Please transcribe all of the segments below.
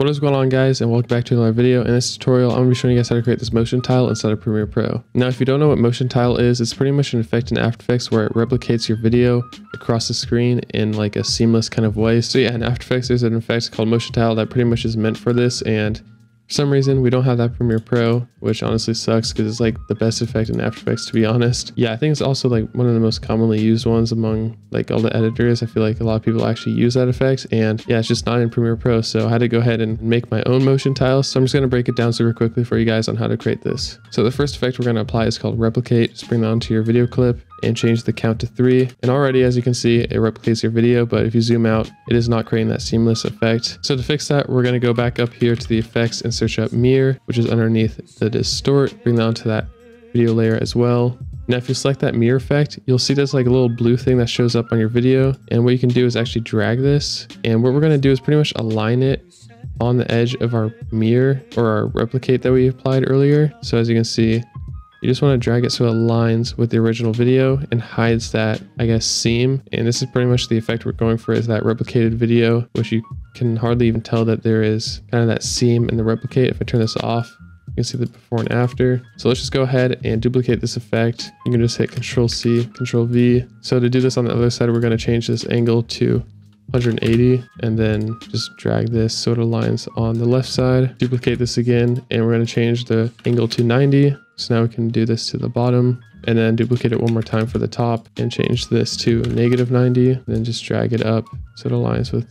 What is going on guys and welcome back to another video. In this tutorial, I'm going to be showing you guys how to create this motion tile inside of Premiere Pro. Now if you don't know what motion tile is, it's pretty much an effect in After Effects where it replicates your video across the screen in like a seamless kind of way. So yeah, in After Effects there's an effect called motion tile that pretty much is meant for this and for some reason, we don't have that Premiere Pro, which honestly sucks because it's like the best effect in After Effects, to be honest. Yeah, I think it's also like one of the most commonly used ones among like all the editors. I feel like a lot of people actually use that effect and yeah, it's just not in Premiere Pro. So I had to go ahead and make my own motion tiles. So I'm just going to break it down super quickly for you guys on how to create this. So the first effect we're going to apply is called Replicate. Just bring that onto your video clip and change the count to three. And already, as you can see, it replicates your video, but if you zoom out, it is not creating that seamless effect. So to fix that, we're gonna go back up here to the effects and search up mirror, which is underneath the distort, bring that onto that video layer as well. Now, if you select that mirror effect, you'll see there's like a little blue thing that shows up on your video. And what you can do is actually drag this. And what we're gonna do is pretty much align it on the edge of our mirror or our replicate that we applied earlier. So as you can see, you just want to drag it so it aligns with the original video and hides that, I guess, seam. And this is pretty much the effect we're going for is that replicated video, which you can hardly even tell that there is kind of that seam in the replicate. If I turn this off, you can see the before and after. So let's just go ahead and duplicate this effect. You can just hit Control C, Control V. So to do this on the other side, we're going to change this angle to 180 and then just drag this so it aligns on the left side duplicate this again and we're going to change the angle to 90 so now we can do this to the bottom and then duplicate it one more time for the top and change this to negative 90 then just drag it up so it aligns with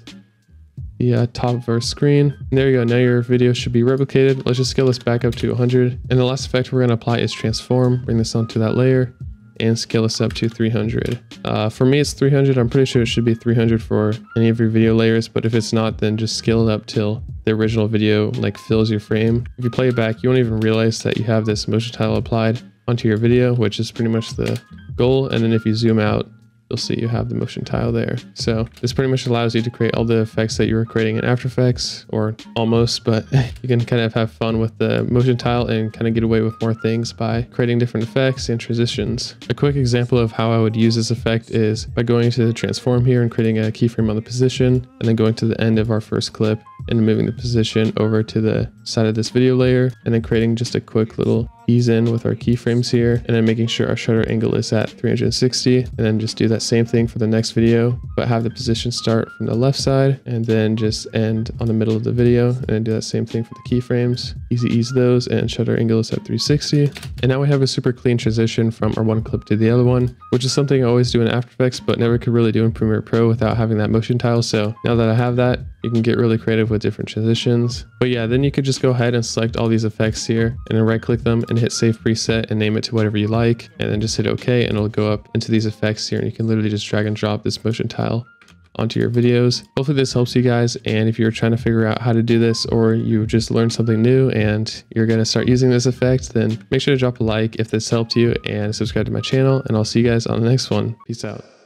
the uh, top of our screen. And there you go. Now your video should be replicated. Let's just scale this back up to 100. And the last effect we're going to apply is transform. Bring this onto that layer and scale this up to 300. Uh, for me, it's 300. I'm pretty sure it should be 300 for any of your video layers, but if it's not, then just scale it up till the original video like fills your frame. If you play it back, you won't even realize that you have this motion tile applied onto your video, which is pretty much the goal. And then if you zoom out, you'll see you have the motion tile there. So this pretty much allows you to create all the effects that you were creating in After Effects, or almost, but you can kind of have fun with the motion tile and kind of get away with more things by creating different effects and transitions. A quick example of how I would use this effect is by going to the transform here and creating a keyframe on the position, and then going to the end of our first clip and moving the position over to the side of this video layer, and then creating just a quick little ease in with our keyframes here and then making sure our shutter angle is at 360 and then just do that same thing for the next video but have the position start from the left side and then just end on the middle of the video and do that same thing for the keyframes. Easy ease those and shutter angle is at 360 and now we have a super clean transition from our one clip to the other one which is something I always do in After Effects but never could really do in Premiere Pro without having that motion tile. So now that I have that you can get really creative with different transitions. But yeah, then you could just go ahead and select all these effects here and then right click them and hit save preset and name it to whatever you like. And then just hit okay and it'll go up into these effects here and you can literally just drag and drop this motion tile onto your videos. Hopefully this helps you guys. And if you're trying to figure out how to do this or you just learned something new and you're going to start using this effect, then make sure to drop a like if this helped you and subscribe to my channel. And I'll see you guys on the next one. Peace out.